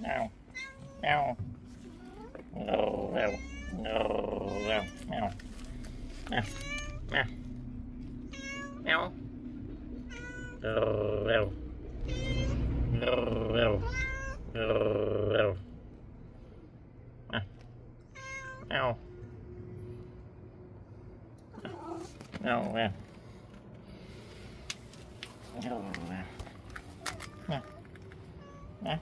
Meow. Meow. No, no, no, no, meow. Meow. Meow. Meow. No, no. No, no. No, no. Meow. No, meow. No, meow. Meow. Meow. Meow.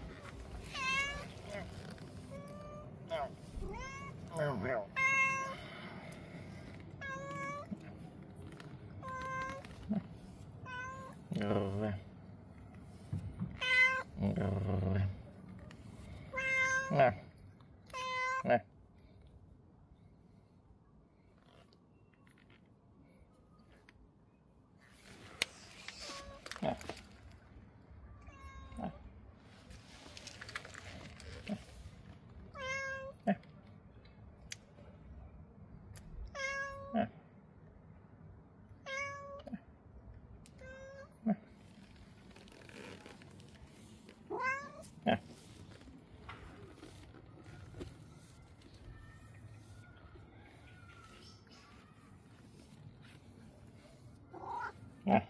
No, meow. No, meow. Meow. Yeah.